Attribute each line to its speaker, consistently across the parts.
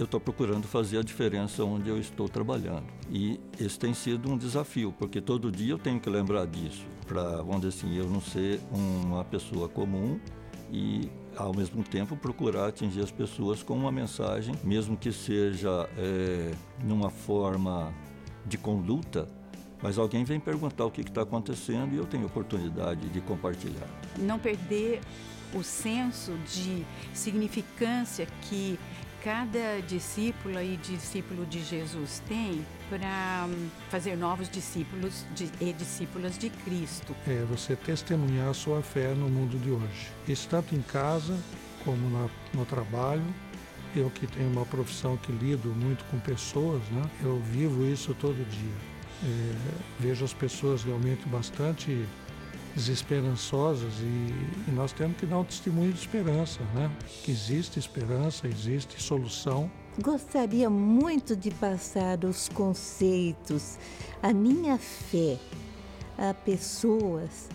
Speaker 1: eu estou procurando fazer a diferença onde eu estou trabalhando. E esse tem sido um desafio, porque todo dia eu tenho que lembrar disso, para, vamos dizer assim, eu não ser uma pessoa comum e ao mesmo tempo procurar atingir as pessoas com uma mensagem, mesmo que seja é, numa forma de conduta, mas alguém vem perguntar o que está acontecendo e eu tenho oportunidade de compartilhar.
Speaker 2: Não perder o senso de significância que cada discípula e discípulo de Jesus tem para hum, fazer novos discípulos e discípulas de Cristo.
Speaker 3: É você testemunhar a sua fé no mundo de hoje. Isso tanto em casa como na, no trabalho. Eu que tenho uma profissão que lido muito com pessoas, né? eu vivo isso todo dia. É, vejo as pessoas realmente bastante desesperançosas e, e, nós temos que dar um testemunho de esperança, né? Que existe esperança, existe solução.
Speaker 4: Gostaria muito de passar os conceitos, a minha fé a pessoas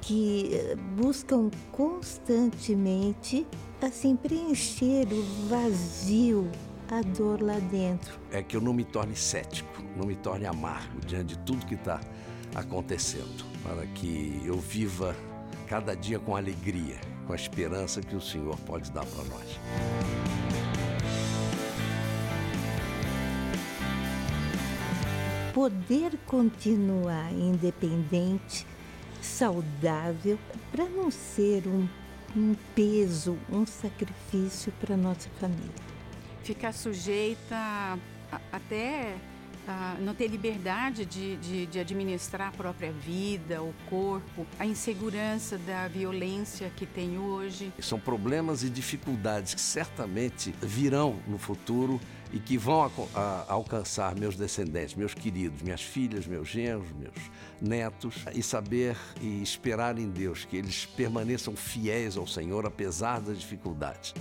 Speaker 4: que eh, buscam constantemente assim preencher o vazio, a dor lá dentro.
Speaker 5: É que eu não me torne cético, não me torne amargo diante de tudo que está acontecendo para que eu viva cada dia com alegria, com a esperança que o Senhor pode dar para nós.
Speaker 4: Poder continuar independente, saudável, para não ser um, um peso, um sacrifício para nossa família.
Speaker 2: Ficar sujeita a, até não ter liberdade de, de, de, administrar a própria vida, o corpo, a insegurança da violência que tem hoje.
Speaker 5: São problemas e dificuldades que certamente virão no futuro e que vão a, a, alcançar meus descendentes, meus queridos, minhas filhas, meus genros, meus netos, e saber e esperar em Deus que eles permaneçam fiéis ao Senhor apesar das dificuldades.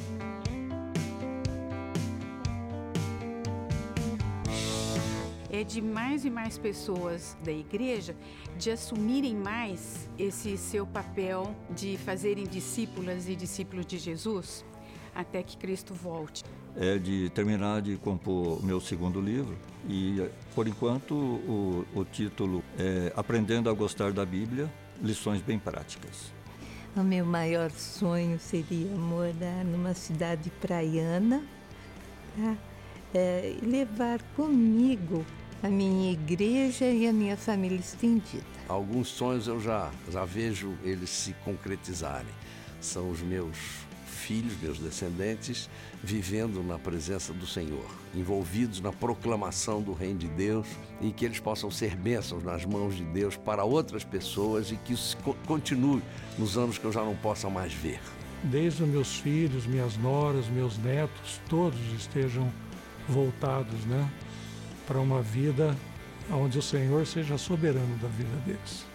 Speaker 2: É de mais e mais pessoas da igreja de assumirem mais esse seu papel de fazerem discípulas e discípulos de Jesus até que Cristo volte.
Speaker 1: É de terminar de compor o meu segundo livro e, por enquanto, o, o título é Aprendendo a Gostar da Bíblia, Lições Bem Práticas.
Speaker 4: O meu maior sonho seria morar numa cidade praiana tá? é, e levar comigo a minha igreja e a minha família estendida.
Speaker 5: Alguns sonhos eu já, já vejo eles se concretizarem. São os meus filhos, meus descendentes, vivendo na presença do Senhor, envolvidos na proclamação do Reino de Deus e que eles possam ser bênçãos nas mãos de Deus para outras pessoas e que isso continue nos anos que eu já não possa mais ver.
Speaker 3: Desde os meus filhos, minhas noras, meus netos, todos estejam voltados, né? Para uma vida onde o Senhor seja soberano da vida deles.